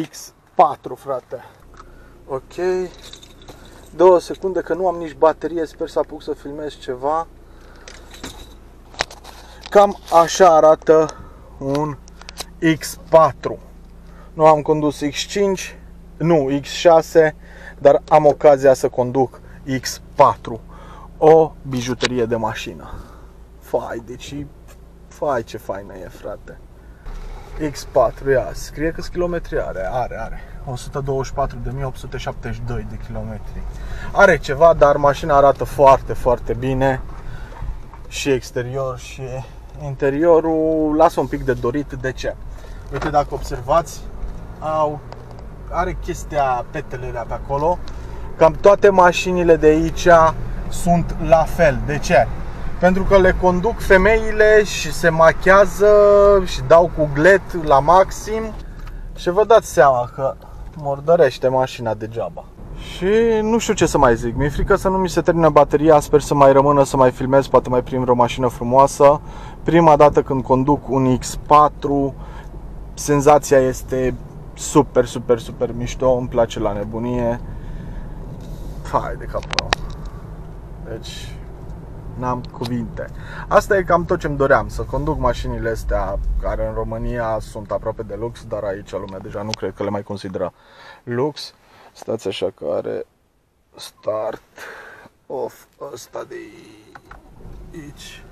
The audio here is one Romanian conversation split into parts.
X4, frate. Ok. Două secunde că nu am nici baterie, sper să apuc să filmez ceva. Cam așa arată un X4. Nu am condus X5, nu X6, dar am ocazia să conduc X4. O bijuterie de mașină. Fai, deci fai ce faină e, frate. X4, ia, scrie că kilometri are, are, are. 124.872 de kilometri. Are ceva, dar mașina arată foarte, foarte bine. Și exterior și interiorul lasă un pic de dorit. De ce? Uite, dacă observați, au, are chestia petelele pe acolo. Cam toate mașinile de aici sunt la fel. De ce? Pentru că le conduc femeile și se machează și dau cu glet la maxim și vă dați seama că mordărește mașina degeaba. Și nu știu ce să mai zic, mi-e frică să nu mi se termină bateria, sper să mai rămână să mai filmez, poate mai prim o mașină frumoasă. Prima dată când conduc un X4, senzația este super, super, super mișto, îmi place la nebunie. Hai de capul Deci, n-am cuvinte. Asta e cam tot ce-mi doream, să conduc mașinile astea care în România sunt aproape de lux, dar aici lumea deja nu cred că le mai consideră lux. Stați așa că are start off ăsta de aici.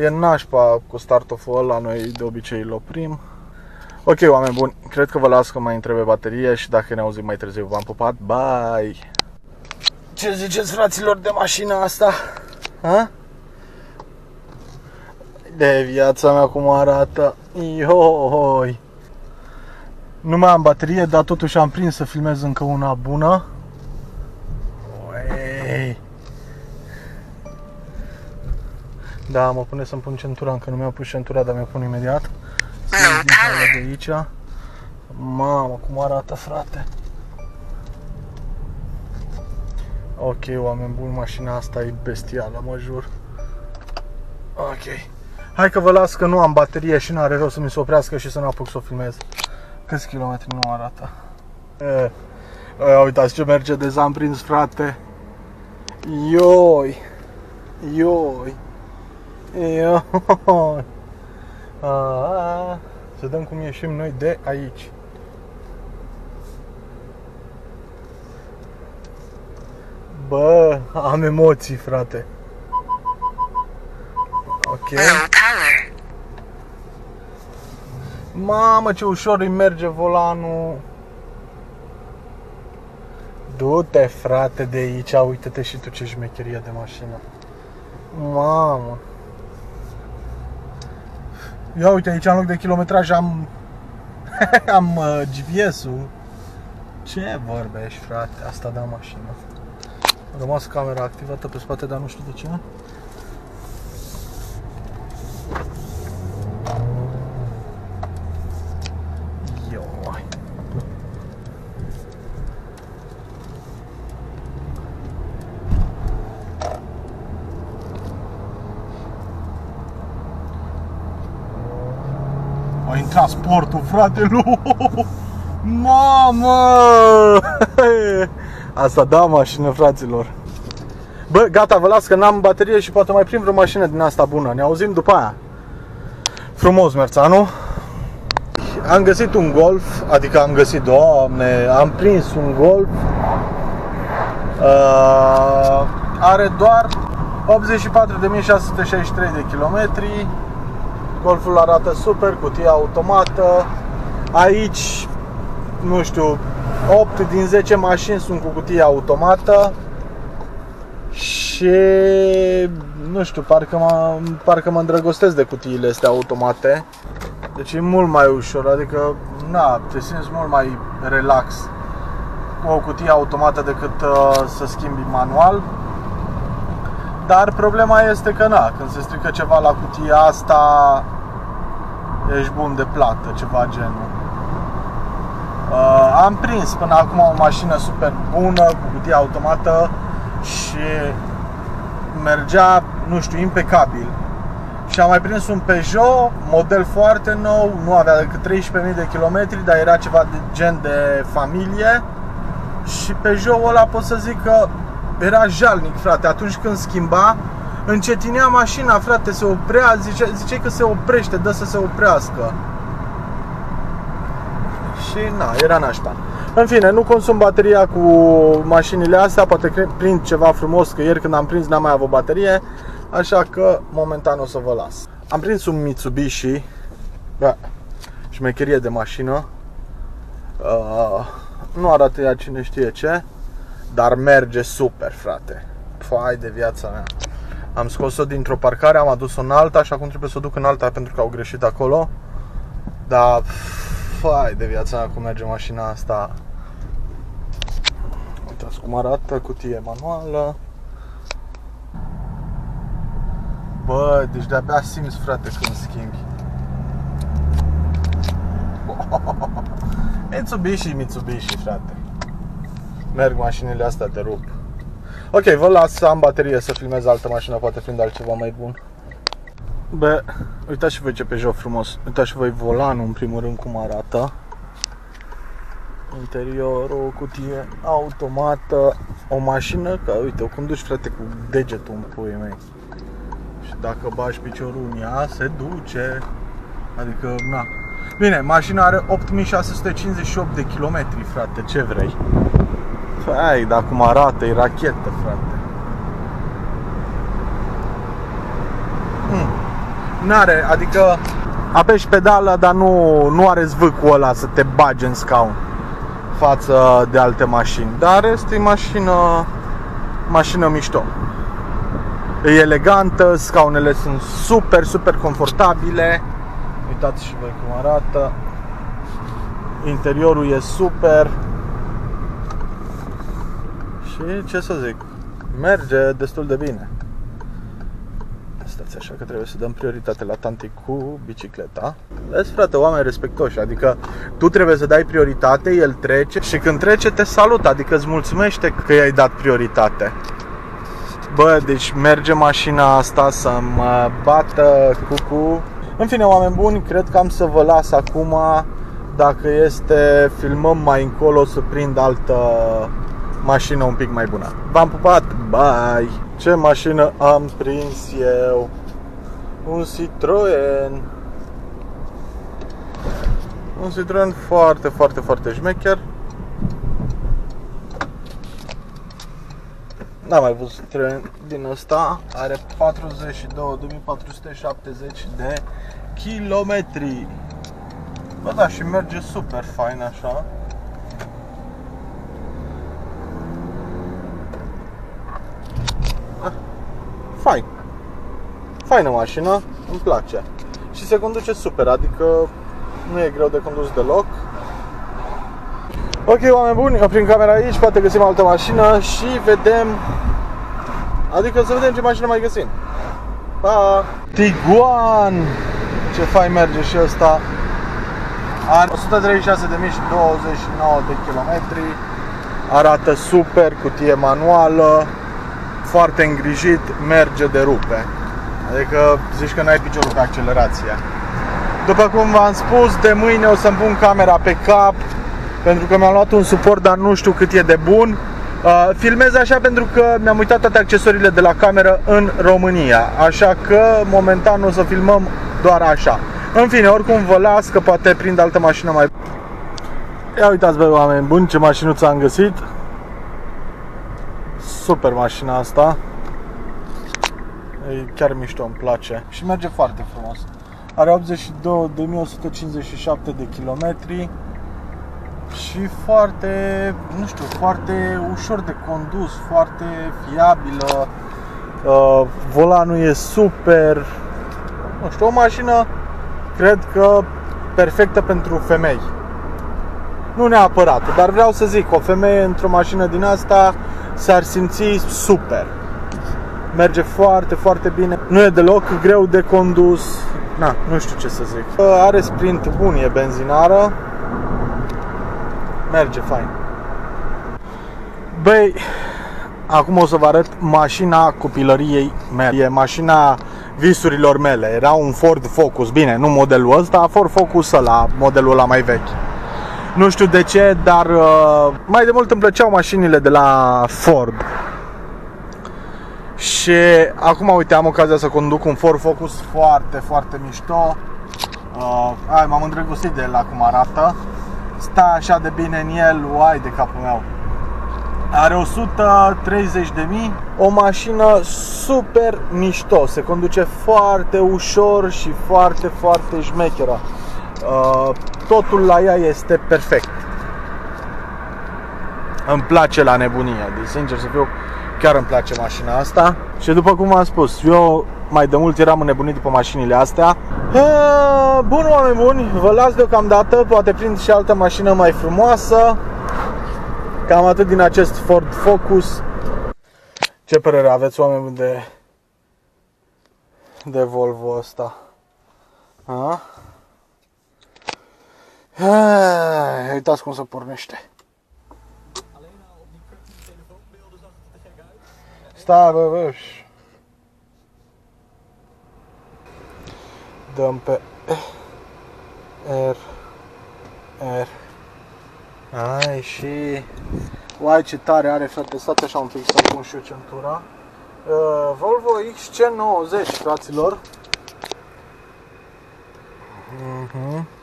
E nașpa cu start off ăla, noi de obicei îl oprim. Ok, oameni buni, cred că vă las că mai întrebe baterie și dacă ne auzim mai târziu, v-am pupat, bye! Ce ziceți fraților de mașina asta? Ha? De viața mea cum arată. Ioi. Nu mai am baterie, dar totuși am prins să filmez încă una bună. Ui. Da, mă pune să-mi pun centura, încă nu mi-am pus centura, dar mi-o pun imediat. de aici. Mamă, cum arată, frate. Ok, oameni buni, mașina asta e bestială, mă jur. Ok. Hai că vă las că nu am baterie și nu are rost să mi se oprească și să nu apuc să o filmez. Câți kilometri nu arată? E, e, uitați ce merge de am prins, frate. Ioi. Ioi. Ioi. A, să dăm cum ieșim noi de aici. Bă, am emoții, frate. Ok. Mamă, ce ușor îi merge volanul. Du-te, frate, de aici, uite-te și tu ce șmecherie de mașină. Mamă. Ia uite, aici în loc de kilometraj am am uh, GPS-ul. Ce vorbești, frate? Asta da mașină. A rămas camera activată pe spate, dar nu știu de ce. A intrat sportul, frate, nu! Mamă! Asta da mașină, fraților. Bă, gata, vă las că n-am baterie și poate mai prim vreo mașină din asta bună. Ne auzim după aia. Frumos, Merțanu. Am găsit un Golf, adică am găsit, doamne, am prins un Golf. Uh, are doar 84.663 de kilometri. Golful arată super, cutia automată. Aici, nu știu, 8 din 10 mașini sunt cu cutie automată și nu știu, parcă mă, parcă mă îndrăgostesc de cutiile astea automate. Deci e mult mai ușor, adică na, te simți mult mai relax cu o cutie automată decât uh, să schimbi manual. Dar problema este că na, când se strică ceva la cutia asta, ești bun de plată, ceva genul. Uh, am prins până acum o mașină super bună, cu cutie automată și mergea, nu știu, impecabil. Și am mai prins un Peugeot, model foarte nou, nu avea decât 13.000 de kilometri, dar era ceva de gen de familie. Și Peugeot-ul ăla pot să zic că era jalnic, frate. Atunci când schimba, încetinea mașina, frate, se oprea, zice, zice că se oprește, dă să se oprească. Și na, era nașpa. În fine, nu consum bateria cu mașinile astea, poate prind ceva frumos, că ieri când am prins n-am mai avut baterie, așa că momentan o să vă las. Am prins un Mitsubishi, bă, șmecherie de mașină, uh, nu arată ea cine știe ce, dar merge super, frate. Fai de viața mea. Am scos-o dintr-o parcare, am adus-o în alta și acum trebuie să o duc în alta pentru că au greșit acolo. Dar, fai de viața mea cum merge mașina asta. Uitați cum arată, cutie manuală. Bă, deci de-abia simți, frate, când schimbi. Mitsubishi, Mitsubishi, frate. Merg mașinile astea, te rup. Ok, vă las să am baterie să filmez altă mașină, poate fiind altceva mai bun. Bă, uitați și voi ce pe joc frumos. Uitați și voi volanul în primul rând cum arată. Interiorul, o cutie automată, o mașină, că uite, o conduci frate cu degetul în puii mei. Și dacă bași piciorul în ea, se duce. Adică, na. Bine, mașina are 8658 de kilometri, frate, ce vrei? Hai, dar cum arată, e rachetă, frate. N-are, adică apeși pedala, dar nu, nu are zvâcul ăla să te bagi în scaun față de alte mașini. Dar este mașină, mașină mișto. E elegantă, scaunele sunt super, super confortabile. Uitați și voi cum arată. Interiorul e super. Și ce să zic, merge destul de bine. Stați așa că trebuie să dăm prioritate la tanti cu bicicleta. Vezi frate, oameni respectoși, adică tu trebuie să dai prioritate, el trece și când trece te salută, adică îți mulțumește că i-ai dat prioritate. Bă, deci merge mașina asta să mă bată cucu. În fine, oameni buni, cred că am să vă las acum dacă este filmăm mai încolo să prind altă mașină un pic mai bună. V-am pupat, bye! Ce mașină am prins eu? Un Citroen. Un Citroen foarte, foarte, foarte șmecher. N-am mai văzut tren din ăsta. Are 42.470 de kilometri. Bă, da, și merge super fain așa. fain. Faină mașină, îmi place. Și se conduce super, adică nu e greu de condus deloc. Ok, oameni buni, oprim camera aici, poate găsim altă mașină și vedem... Adică să vedem ce mașină mai găsim. Pa! Tiguan! Ce fain merge și ăsta. Are 136.029 de kilometri. Arată super, cutie manuală foarte îngrijit, merge de rupe. Adică zici că n-ai piciorul pe accelerație. După cum v-am spus, de mâine o să-mi pun camera pe cap pentru că mi-am luat un suport, dar nu știu cât e de bun. Uh, filmez așa pentru că mi-am uitat toate accesoriile de la cameră în România, așa că momentan o să filmăm doar așa. În fine, oricum vă las că poate prind altă mașină mai Ia uitați băi oameni buni ce mașinuță am găsit super mașina asta. E chiar mișto, îmi place și merge foarte frumos. Are 82.157 de kilometri și foarte, nu știu, foarte ușor de condus, foarte fiabilă. Uh, volanul e super. Nu știu, o mașină cred că perfectă pentru femei. Nu neapărat, dar vreau să zic, o femeie într-o mașină din asta s-ar simți super. Merge foarte, foarte bine. Nu e deloc greu de condus. Na, nu știu ce să zic. Are sprint bun, e benzinară. Merge fain. Băi, acum o să vă arăt mașina copilăriei mele. E mașina visurilor mele. Era un Ford Focus, bine, nu modelul ăsta, Ford Focus ăla, modelul ăla mai vechi. Nu știu de ce, dar uh, mai de mult îmi plăceau mașinile de la Ford. Și acum, uite, am ocazia să conduc un Ford Focus foarte, foarte mișto. Uh, ai, m-am îndrăgostit de la cum arată. Sta așa de bine în el, uai de capul meu. Are 130 de mii, o mașină super mișto, se conduce foarte ușor și foarte, foarte șmecheră. Uh, totul la ea este perfect. Îmi place la nebunie, de sincer să fiu, chiar îmi place mașina asta. Și după cum am spus, eu mai de mult eram înnebunit după mașinile astea. Uh, bun, oameni buni, vă las deocamdată, poate prind și altă mașină mai frumoasă. Cam atât din acest Ford Focus. Ce părere aveți, oameni de, de Volvo ăsta? A? Hai, uitați cum se pornește. Stai, bă, bă. Dăm pe R R Ai și Uai ce tare are frate, stați așa un pic să pun și eu centura uh, Volvo XC90 fraților uh-huh. Ok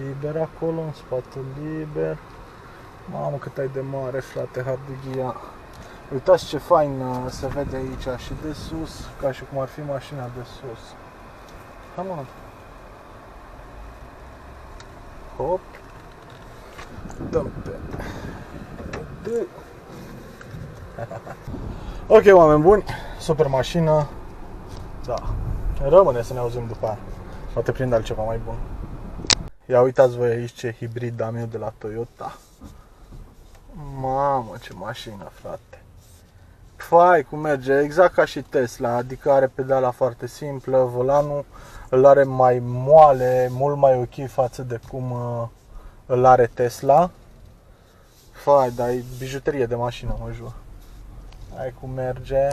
Liber acolo, în spate liber Mamă cât ai de mare frate Hardighia Uitați ce fain uh, se vede aici și de sus, ca și cum ar fi mașina de sus. Come on. Hop. Dăm pe... De... ok, oameni buni, super mașină. Da. Rămâne să ne auzim după aia. Poate prind altceva mai bun. Ia uitați voi aici ce hibrid am eu de la Toyota. Mamă, ce mașină, frate. Fai cum merge, exact ca și Tesla, adică are pedala foarte simplă, volanul îl are mai moale, mult mai ok față de cum uh, îl are Tesla. Fai, dar e bijuterie de mașină, mă jur. Ai cum merge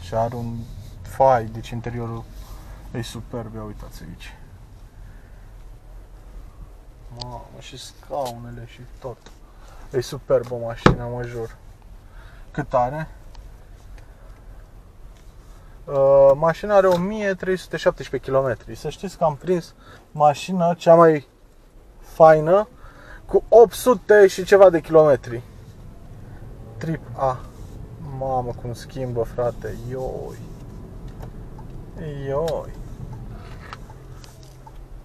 și are un fai, deci interiorul e superb, ia uitați aici. Mamă, și scaunele și tot. E superbă mașina, mă jur. Cât are? Uh, mașina are 1317 km. Să știți că am prins mașina cea mai faină cu 800 și ceva de kilometri. Trip A. Mamă, cum schimbă, frate. Ioi. Ioi.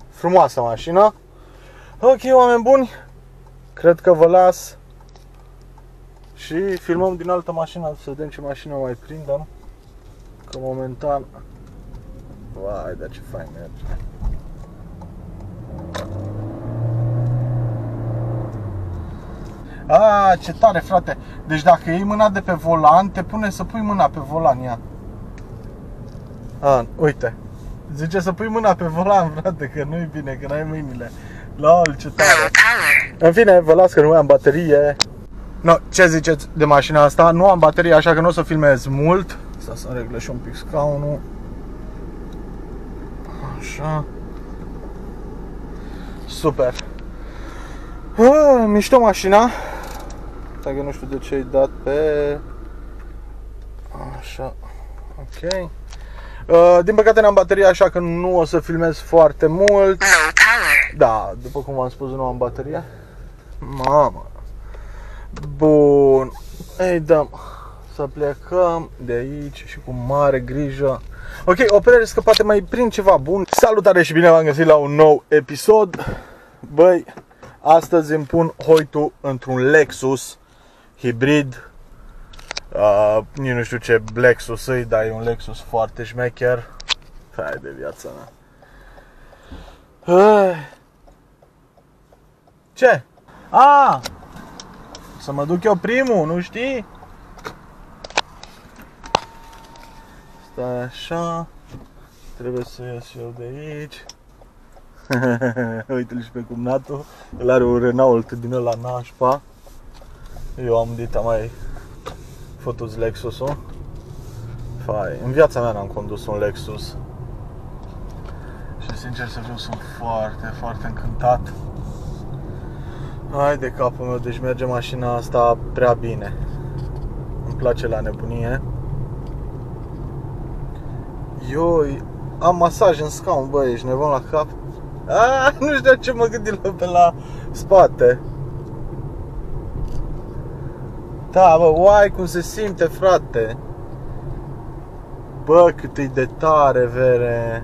Frumoasă mașină. Ok, oameni buni. Cred că vă las și filmăm din altă mașină să vedem ce mașină mai prindem. Că momentan... Vai, dar ce fain merge. A, ce tare, frate. Deci dacă iei mâna de pe volan, te pune să pui mâna pe volan, ia. A, uite. Zice să pui mâna pe volan, frate, că nu-i bine, că n-ai mâinile. Lol, ce tare. În fine, vă las că nu am baterie. No, ce ziceți de mașina asta? Nu am baterie, așa că nu o să filmez mult. Asta să reglă și un pic scaunul. Așa. Super. Ah, mișto mașina. Dacă nu știu de ce ai dat pe... Așa. Ok. Uh, din păcate n-am baterie, așa că nu o să filmez foarte mult. Da, după cum v-am spus, nu am baterie. Mamă. Bun. Ei, dăm să plecăm de aici și cu mare grijă. Ok, o că poate mai prind ceva bun. Salutare și bine v-am găsit la un nou episod. Băi, astăzi îmi pun hoitul într-un Lexus hibrid. Uh, nici nu știu ce Lexus e, dar e un Lexus foarte șmecher. Hai de viața mea. Uh. Ce? A, ah! să mă duc eu primul, nu știi? Stai așa. Trebuie să ies eu de aici. Uite-l și pe cumnatul. El are un Renault din ăla nașpa. Eu am dita mai fătuți Lexus-ul. Fai, în viața mea n-am condus un Lexus. Și sincer să fiu, sunt foarte, foarte încântat. Hai de capul meu, deci merge mașina asta prea bine. Îmi place la nebunie. Eu am masaj în scaun, bă, ești nebun la cap? A, nu știu ce mă gândi la pe la spate. Da, bă, uai cum se simte, frate. Bă, cât e de tare, vere.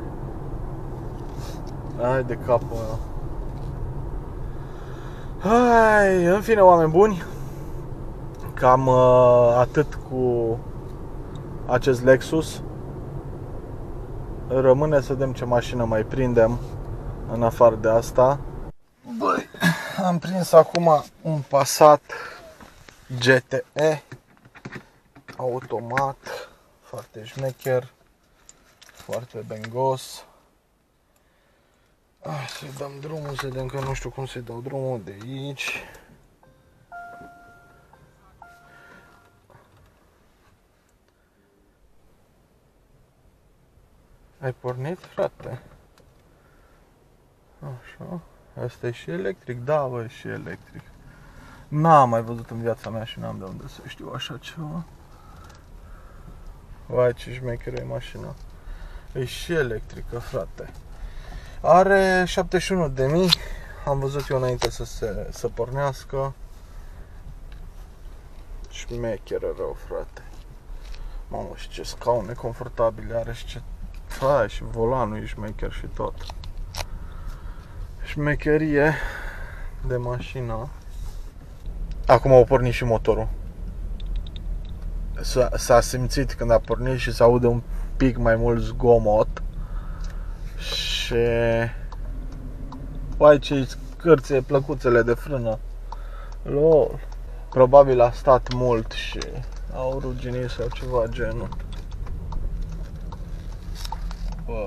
Hai de capul meu. Hai, în fine, oameni buni. Cam uh, atât cu acest Lexus. Rămâne să vedem ce mașină mai prindem în afară de asta. Băi, am prins acum un Passat GTE automat, foarte șmecher, foarte bengos. Ah, să-i dăm drumul, să vedem că nu știu cum să-i dau drumul de aici. Ai pornit, frate? Așa. Asta e și electric? Da, bă, e și electric. N-am mai văzut în viața mea și n-am de unde să știu așa ceva. Vai, ce șmecheră e mașina. E și electrică, frate. Are 71 de mii. Am văzut eu înainte să, se, să pornească. Șmecheră rău, frate. Mamă, și ce scaune confortabile are și ce... Fai, și volanul e șmecher și tot. Șmecherie de mașină. Acum au pornit și motorul. S-a simțit când a pornit și se aude un pic mai mult zgomot. Și... Uai ce scârție plăcuțele de frână. Lol. Probabil a stat mult și au ruginit sau ceva genul. Bă.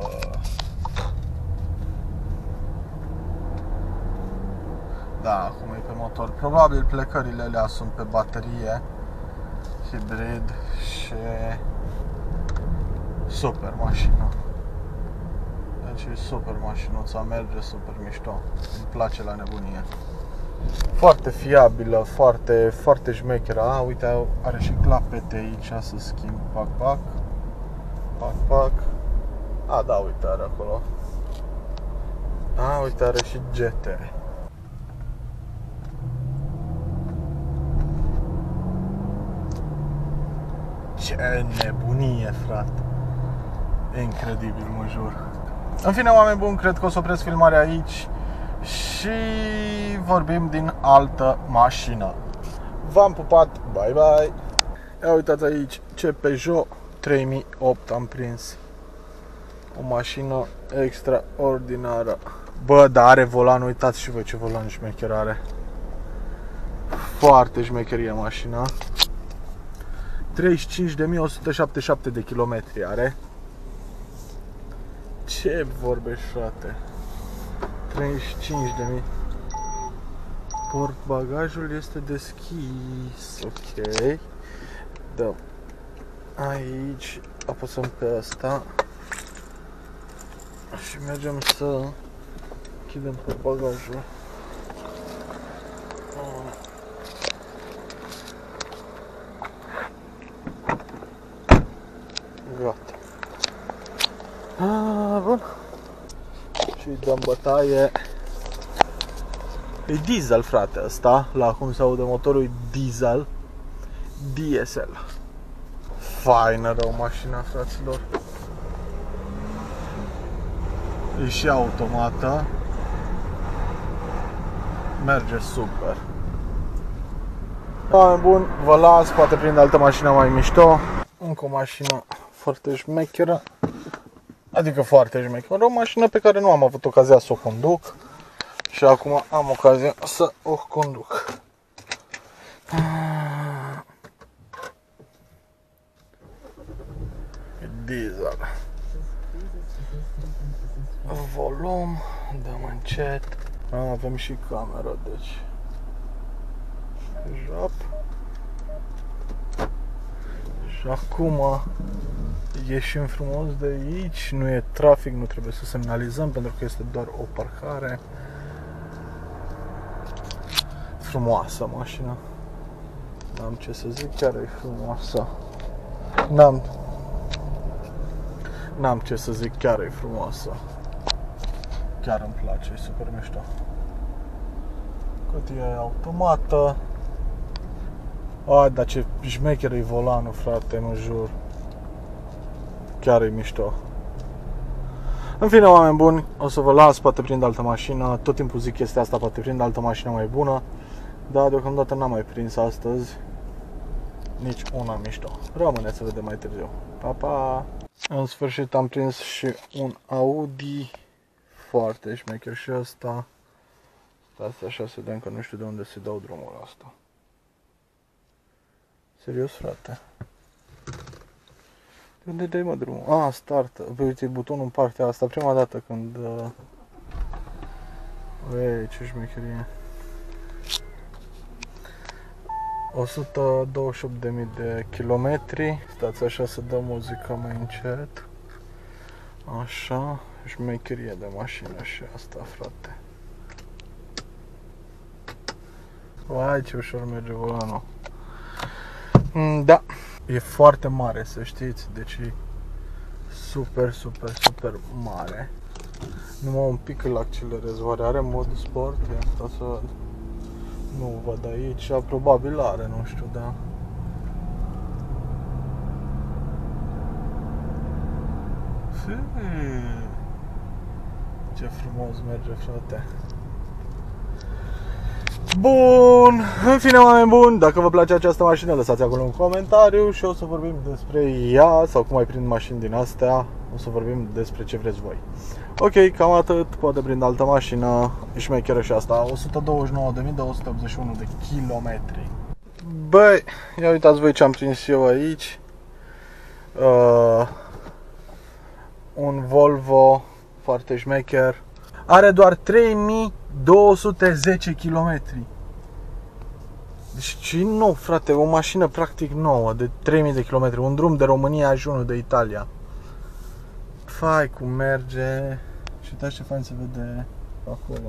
Da, acum e pe motor. Probabil plecările alea sunt pe baterie hibrid și super mașină. Deci e super mașinuța, merge super mișto. Îmi place la nebunie. Foarte fiabilă, foarte, foarte șmecheră. A, uite, are și clapete aici să schimb. Pac, pac. Pac, pac. A, da, uite, are acolo. A, uite, are și GT. Ce nebunie, frate. E incredibil, mă jur. În fine, oameni buni, cred că o să opresc filmarea aici și vorbim din altă mașină. V-am pupat, bye bye! Ia uitați aici ce Peugeot 3008 am prins. O mașină extraordinară. Bă, dar are volan, uitați și voi ce volan șmecher are. Foarte șmecherie mașina. 35.177 de kilometri are. Ce vorbești, frate? 35.000. Port bagajul este deschis. Ok. Da. Aici apăsăm pe asta. Și mergem să închidem pe bagajul. Gata. Ah, bun. Și dăm bătaie. E diesel, frate, asta. La cum se aude motorul, e diesel. DSL. Faină rău mașina, fraților. E și automată. Merge super. Oameni bun, vă las, poate prind altă mașină mai mișto. Încă o mașină foarte șmecheră. Adică foarte șmecheră. O mașină pe care nu am avut ocazia să o conduc. Și acum am ocazia să o conduc. Diesel. Volum, dăm încet. Avem și cameră, deci. Jop. Și acum ieșim frumos de aici, nu e trafic, nu trebuie să semnalizăm pentru că este doar o parcare. Frumoasă mașina. N-am ce să zic, chiar e frumoasă. N-am N-am ce să zic, chiar e frumoasă. Chiar îmi place, e super mișto. Cutia e automată. Ai, dar ce șmecher e volanul, frate, nu jur. Chiar e mișto. În fine, oameni buni, o să vă las, poate prind altă mașină. Tot timpul zic chestia asta, poate prind altă mașină mai bună. Dar deocamdată n-am mai prins astăzi nici una mișto. Rămâne să vedem mai târziu. Pa, pa! În sfârșit am prins și un Audi foarte șmecher și asta. Stați așa să vedem că nu știu de unde se dau drumul asta. Serios, frate. De unde dai mă drumul? Ah, start. Păi uite, butonul în partea asta. Prima dată când... Uh... Ei, ce șmecherie. 128.000 de kilometri. Stați așa să dăm muzica mai încet. Așa, șmecherie de mașină și asta, frate. Vai, ce ușor merge volanul. Mm, da, e foarte mare, să știți, deci e super, super, super mare. Numai un pic îl accelerez. Oare are mod sport? Ia sta să văd. Nu văd aici, probabil are, nu știu, da. Ce frumos merge, frate. Bun, în fine oameni buni, dacă vă place această mașină lăsați acolo un comentariu și o să vorbim despre ea sau cum mai prind mașini din astea, o să vorbim despre ce vreți voi. Ok, cam atât, poate prind altă mașină, șmecheră și asta, 129.281 de kilometri. Băi, ia uitați voi ce am prins eu aici. Uh, un Volvo foarte șmecher. Are doar 3210 km. Deci ce nou, frate, o mașină practic nouă de 3000 de km, un drum de România și unul de Italia. Fai cum merge. Și uitați ce fain se vede acolo.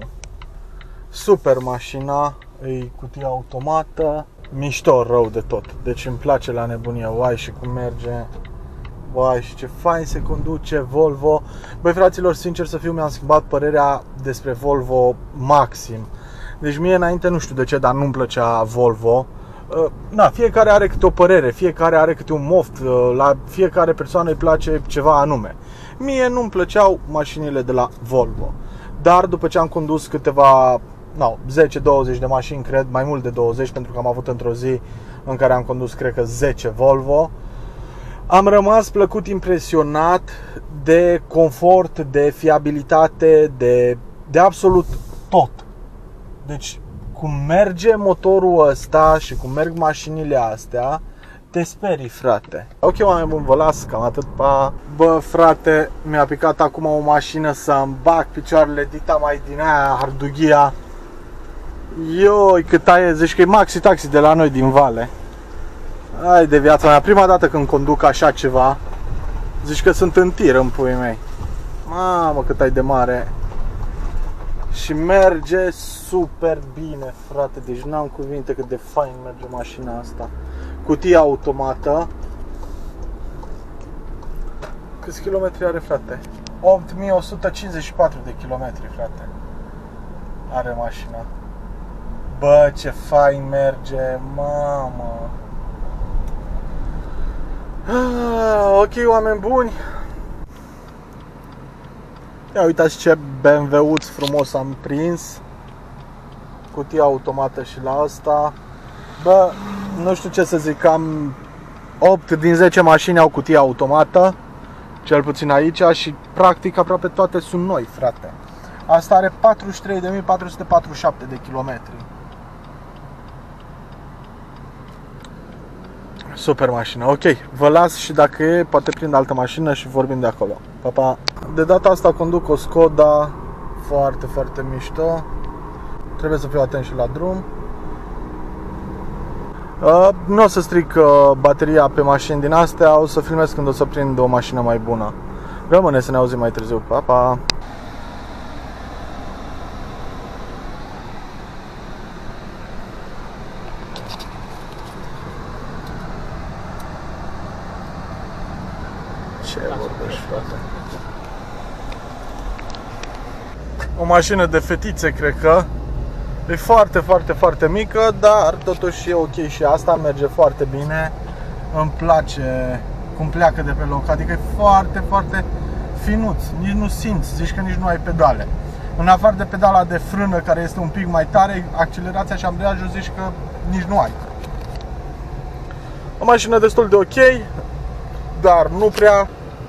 Super mașina, e cutie automată, mișto rău de tot. Deci îmi place la nebunie, uai și cum merge. Uai și ce fain se conduce Volvo. Băi fraților, sincer să fiu, mi-am schimbat părerea despre Volvo maxim. Deci mie înainte nu știu de ce, dar nu-mi plăcea Volvo. Uh, na, fiecare are câte o părere, fiecare are câte un moft, uh, la fiecare persoană îi place ceva anume. Mie nu-mi plăceau mașinile de la Volvo. Dar după ce am condus câteva, no, 10-20 de mașini, cred, mai mult de 20, pentru că am avut într-o zi în care am condus, cred că 10 Volvo, am rămas plăcut impresionat de confort, de fiabilitate, de, de absolut tot. Deci, cum merge motorul ăsta și cum merg mașinile astea, te sperii, frate. Ok, oameni buni, vă las, cam atât, pa. Bă, frate, mi-a picat acum o mașină să-mi bag picioarele dita mai din aia, Ardughia. Ioi, cât aia, zici că e maxi taxi de la noi din Vale. Ai de viața mea, prima dată când conduc așa ceva, zici că sunt în tir în puii mei. Mamă, cât ai de mare. Și merge super bine, frate, deci n-am cuvinte cât de fain merge mașina asta. Cutie automată. Câți kilometri are, frate? 8154 de kilometri, frate. Are mașina. Bă, ce fain merge, mamă. Ah, ok, oameni buni. Ia uitați ce BMW-uț frumos am prins. Cutia automată și la asta. Bă, nu știu ce să zic, am 8 din 10 mașini au cutie automată, cel puțin aici și practic aproape toate sunt noi, frate. Asta are 43.447 de kilometri. Super mașină, ok, vă las și dacă e, poate prind altă mașină și vorbim de acolo. Pa, pa. De data asta conduc o Skoda foarte, foarte mișto. Trebuie să fiu atent și la drum. Uh, nu o să stric uh, bateria pe mașini din astea, o să filmez când o să prind o mașină mai bună. Rămâne să ne auzim mai târziu. Pa, pa! Ce vorbești, frate? O mașină de fetițe, cred că. E foarte, foarte, foarte mică, dar totuși e ok și asta merge foarte bine. Îmi place cum pleacă de pe loc, adică e foarte, foarte finuț, nici nu simți, zici că nici nu ai pedale. În afară de pedala de frână care este un pic mai tare, accelerația și ambreiajul zici că nici nu ai. O mașină destul de ok, dar nu prea.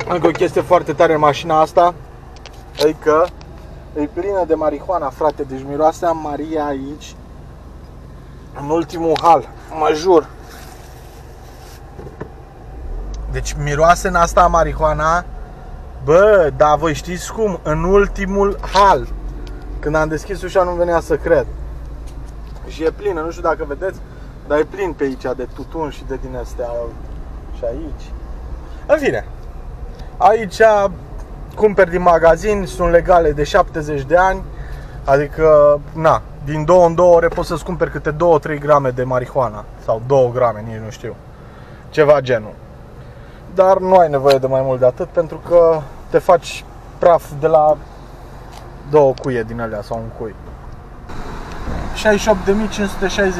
Încă o chestie foarte tare în mașina asta, e că e plină de marihuana, frate, deci miroasea Maria aici în ultimul hal, mă jur. Deci miroase în asta marihuana Bă, da, voi știți cum? În ultimul hal Când am deschis ușa nu venea să cred Și e plină, nu știu dacă vedeți Dar e plin pe aici de tutun și de din astea Și aici În fine Aici cumperi din magazin Sunt legale de 70 de ani Adică, na, din 2 în 2 ore poți să-ți cumperi câte 2-3 grame de marihuana Sau 2 grame, nici nu știu Ceva genul dar nu ai nevoie de mai mult de atât pentru că te faci praf de la două cuie din alea sau un cui.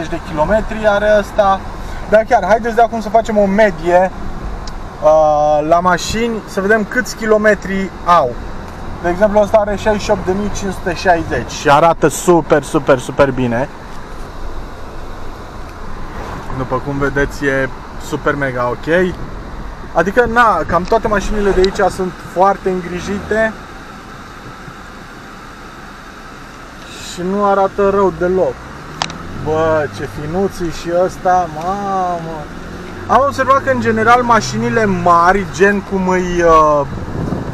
68.560 de kilometri are asta. Dar chiar, haideți de acum să facem o medie uh, la mașini, să vedem câți kilometri au. De exemplu, ăsta are 68.560 și arată super, super, super bine. După cum vedeți, e super mega ok. Adică, na, cam toate mașinile de aici sunt foarte îngrijite și nu arată rău deloc. Bă, ce finuții și ăsta, mamă. Am observat că în general mașinile mari, gen cum e uh,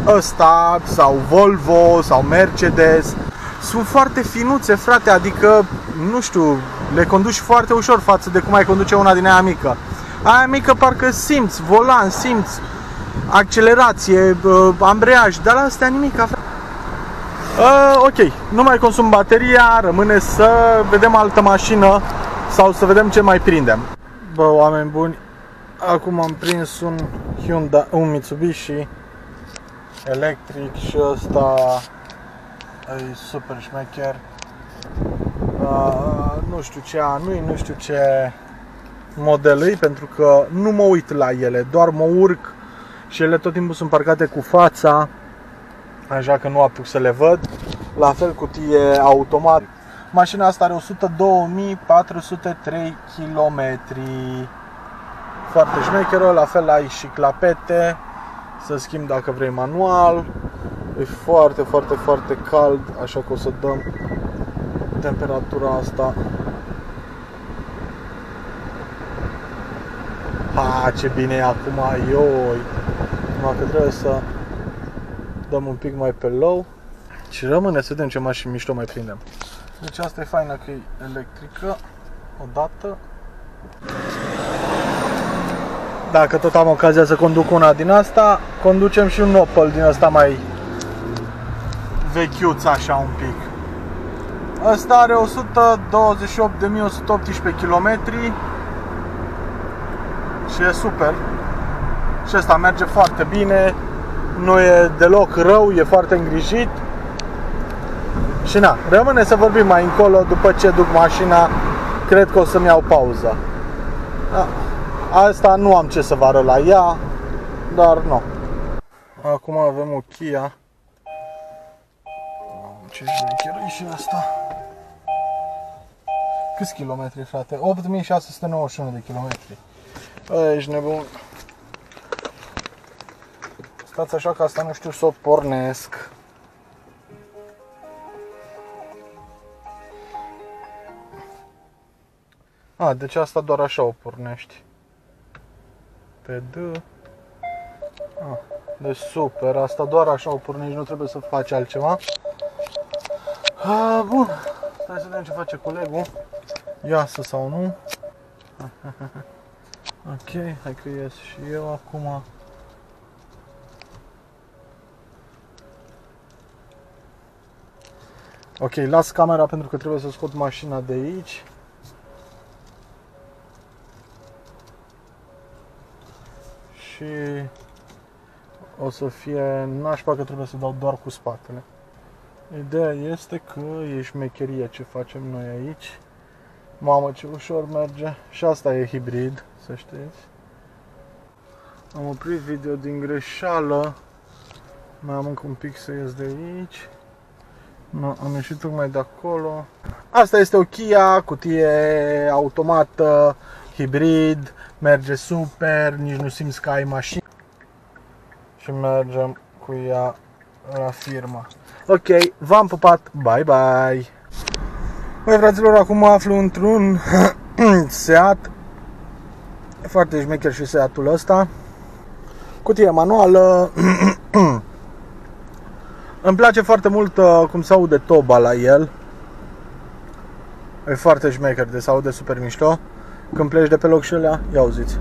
ăsta sau Volvo sau Mercedes, sunt foarte finuțe, frate, adică, nu știu, le conduci foarte ușor față de cum ai conduce una din aia mică. Aia mică parcă simți, volan, simți accelerație, ambreiaj, dar la astea nimic. Uh, ok, nu mai consum bateria, rămâne să vedem altă mașină sau să vedem ce mai prindem. Bă, oameni buni, acum am prins un Hyundai, un Mitsubishi electric și ăsta e super șmecher. Uh, nu știu ce anui, nu știu ce modelului pentru că nu mă uit la ele, doar mă urc și ele tot timpul sunt parcate cu fața, așa că nu apuc să le văd. La fel cutie automat. Mașina asta are 102.403 km. Foarte șmecheră, la fel ai și clapete, să schimb dacă vrei manual. E foarte, foarte, foarte cald, așa că o să dăm temperatura asta Ha, ce bine e acum, ioi. Numai că trebuie să dăm un pic mai pe low. Și rămâne să vedem ce mașini mișto mai prindem. Deci asta e faină că e electrică. Odată. Dacă tot am ocazia să conduc una din asta, conducem și un Opel din asta mai vechiuț așa un pic. Asta are 128.118 km și e super. Și ăsta merge foarte bine, nu e deloc rău, e foarte îngrijit. Și na, rămâne să vorbim mai încolo după ce duc mașina, cred că o să-mi iau pauză. Da. Asta nu am ce să vă arăt la ea, dar nu. Acum avem o Kia. Ce șmecheră și asta. Câți kilometri, frate? 8691 de kilometri. Ești nebun. Stați așa că asta nu știu să o pornesc. A, deci asta doar așa o pornești. Pe D. A, deci super, asta doar așa o pornești, nu trebuie să faci altceva. A, bun, stai să vedem ce face colegul. Iasă sau nu. Ok, hai că ies și eu acum. Ok, las camera pentru că trebuie să scot mașina de aici. Și o să fie nașpa că trebuie să dau doar cu spatele. Ideea este că e șmecherie ce facem noi aici. Mamă, ce ușor merge. Și asta e hibrid, să știți. Am oprit video din greșeală. Mai am încă un pic să ies de aici. No, am ieșit tocmai de acolo. Asta este o Kia, cutie automată, hibrid, merge super, nici nu simți că ai mașină. Și mergem cu ea la firmă. Ok, v-am pupat, bye bye! Băi fraților, acum mă aflu într-un Seat Foarte șmecher și Seatul ăsta Cutie manuală Îmi place foarte mult uh, cum se aude toba la el E foarte șmecher, de se aude super mișto Când pleci de pe loc și alea, ia auziți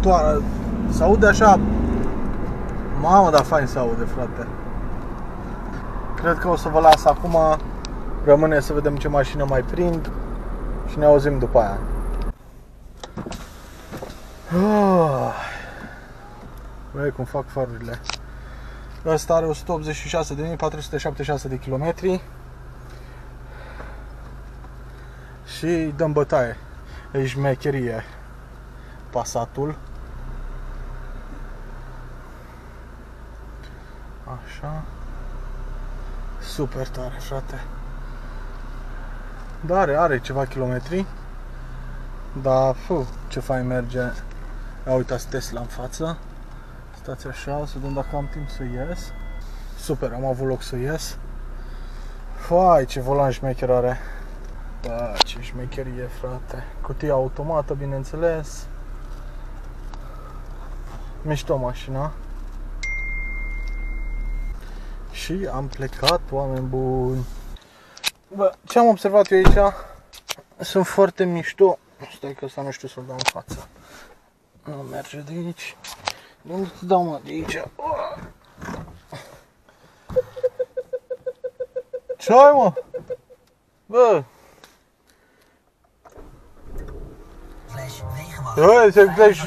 Toară, se aude așa Mamă, dar fain se aude, frate Cred că o să vă las acum. Rămâne să vedem ce mașină mai prind și ne auzim după aia. Oh. Băi, cum fac farurile. Ăsta are 186.476 de kilometri și dăm bătaie. E șmecherie pasatul. Așa. Super tare, frate. Da, are, are ceva kilometri. Dar, fu, ce fain merge. Ia uitați Tesla în față. Stați așa, să vedem dacă am timp să ies. Super, am avut loc să ies. Fai, ce volan șmecher are. Bă, ce șmecherie, frate. Cutia automată, bineînțeles. Mișto mașina și am plecat, oameni buni. Bă, ce am observat eu aici, sunt foarte mișto. Stai că asta nu știu să-l dau în față. Nu merge de aici. De unde te dau, mă? De aici. Ce ai, mă? Bă! Bă, se flash...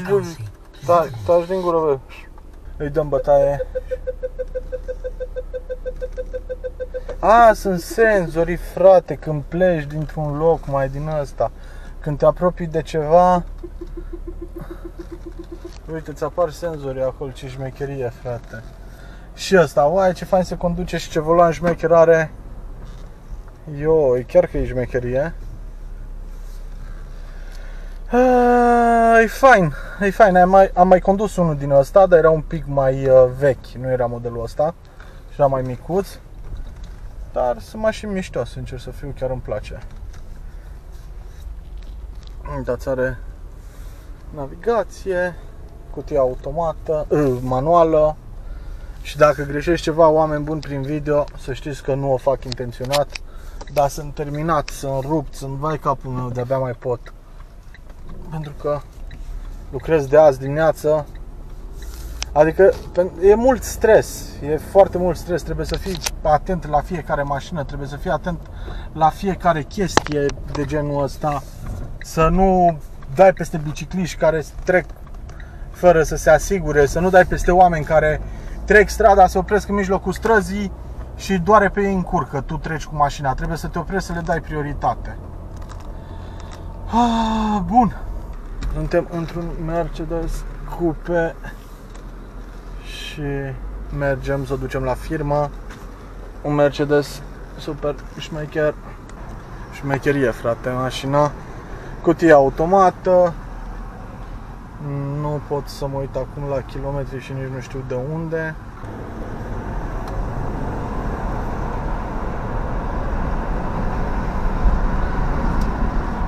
Stai, stai din gură, bă. Îi dăm bătaie. A, sunt senzori, frate, când pleci dintr-un loc mai din ăsta. Când te apropii de ceva... Uite, ți apar senzori acolo, ce șmecherie, frate. Și ăsta, uai, ce fain se conduce și ce volan șmecher are. Yo, e chiar că e șmecherie. Uh, e fain, e fain. Am mai, am mai condus unul din ăsta, dar era un pic mai uh, vechi, nu era modelul ăsta. Și era mai micuț. Dar sunt mașini mișto, sincer să fiu, chiar îmi place. Uitați, are navigație, cutie automată, uh, manuală și dacă greșești ceva, oameni buni prin video, să știți că nu o fac intenționat, dar sunt terminat, sunt rupt, sunt vai capul meu, de-abia mai pot. Pentru că lucrez de azi dimineață. Adică e mult stres, e foarte mult stres, trebuie să fii atent la fiecare mașină, trebuie să fii atent la fiecare chestie de genul ăsta, să nu dai peste bicicliști care trec fără să se asigure, să nu dai peste oameni care trec strada, se opresc în mijlocul străzii și doare pe ei în curcă, tu treci cu mașina, trebuie să te oprești să le dai prioritate. Ah, bun. Suntem într-un Mercedes Coupe și mergem să ducem la firmă. Un Mercedes super șmecher. Șmecherie frate mașina cutie automată. Nu pot să mă uit acum la kilometri și nici nu știu de unde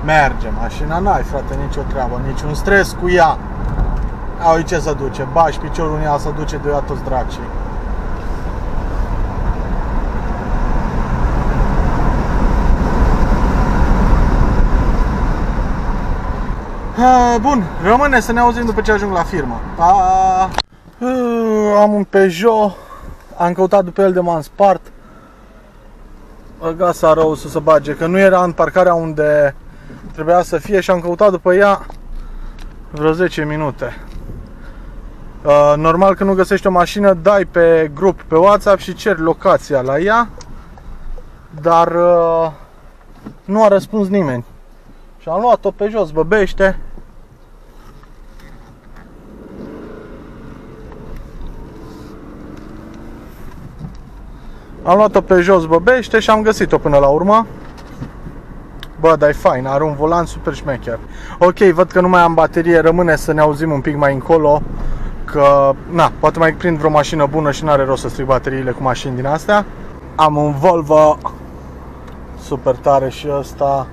Merge mașina, n-ai frate nicio treabă, niciun stres cu ea. Au ce să duce? Bași piciorul în ea, să duce de toți dracii. Eh, bun, rămâne să ne auzim după ce ajung la firmă. Pa! Eh, am un Peugeot, am căutat după el de m-am spart. Gasa rău să se bage, că nu era în parcarea unde trebuia să fie și am căutat după ea vreo 10 minute. Uh, normal că nu găsești o mașină, dai pe grup pe WhatsApp și ceri locația la ea, dar uh, nu a răspuns nimeni. Și am luat-o pe jos, băbește. Am luat-o pe jos, băbește și am găsit-o până la urmă. Bă, dar e fain, are un volan super șmecher. Ok, văd că nu mai am baterie, rămâne să ne auzim un pic mai încolo. Că, na, poate mai prind vreo mașină bună și n-are rost să stric bateriile cu mașini din astea. Am un Volvo super tare și ăsta,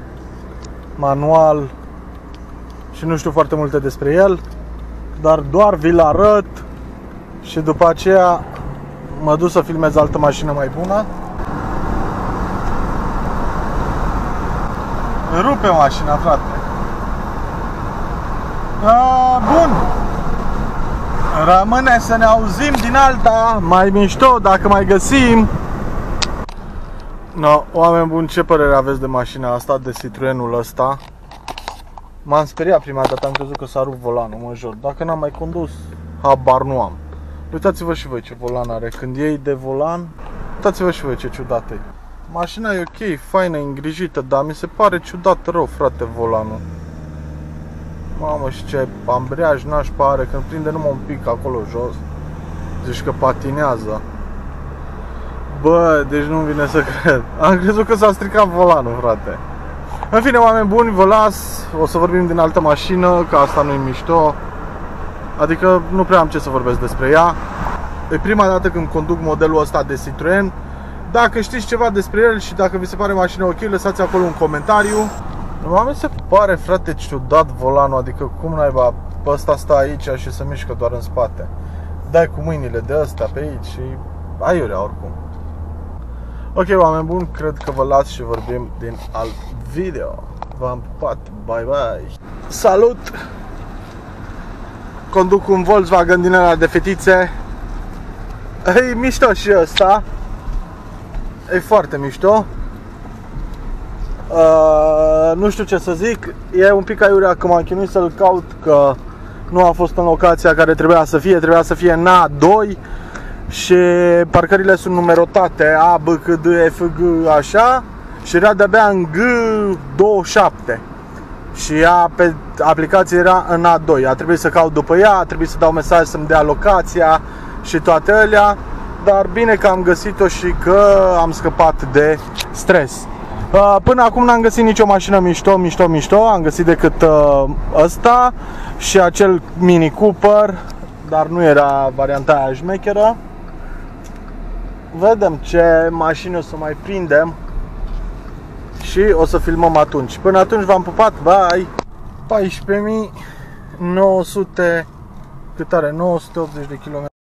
manual și nu știu foarte multe despre el, dar doar vi-l arăt și după aceea mă duc să filmez altă mașină mai bună. Rupe mașina, frate. A, bun. Rămâne să ne auzim din alta, mai mișto, dacă mai găsim. No, oameni buni, ce părere aveți de mașina asta, de Citroenul ăsta? M-am speriat prima dată, am crezut că s-a rupt volanul, mă jur. Dacă n-am mai condus, habar nu am. Uitați-vă și voi ce volan are. Când iei de volan, uitați-vă și voi ce ciudat e. Mașina e ok, faină, îngrijită, dar mi se pare ciudat rău, frate, volanul. Mamă, și ce ambreiaj n-aș pare când prinde numai un pic acolo jos. Zici că patinează. Bă, deci nu vine să cred. Am crezut că s-a stricat volanul, frate. În fine, oameni buni, vă las. O să vorbim din altă mașină, că asta nu-i mișto. Adică nu prea am ce să vorbesc despre ea. E prima dată când conduc modelul ăsta de Citroen. Dacă știți ceva despre el și dacă vi se pare mașina ok, lăsați acolo un comentariu. Mă mi se pare, frate, ciudat volanul, adică cum naiba, ăsta stă aici și se mișcă doar în spate. Dai cu mâinile de ăsta pe aici și aiurea oricum. Ok, oameni buni, cred că vă las și vorbim din alt video. V-am pupat, bye bye! Salut! Conduc un Volkswagen din ăla de fetițe. E mișto și ăsta. E foarte mișto. Uh, nu știu ce să zic, e un pic aiurea că m-am chinuit să-l caut că nu a fost în locația care trebuia să fie, trebuia să fie în A2 și parcările sunt numerotate. A, B, C, D, F, G, așa. Și era de-abia în G27 și ea pe aplicație era în A2 a trebuit să caut după ea, a trebuit să dau mesaj să-mi dea locația și toate alea dar bine că am găsit-o și că am scăpat de stres uh, Până acum n-am găsit nicio mașină mișto, mișto, mișto Am găsit decât uh, ăsta și acel Mini Cooper Dar nu era varianta aia șmecheră vedem ce mașini o să mai prindem și o să filmăm atunci. Până atunci v-am pupat, bye! 14.900 cât are? 980 de km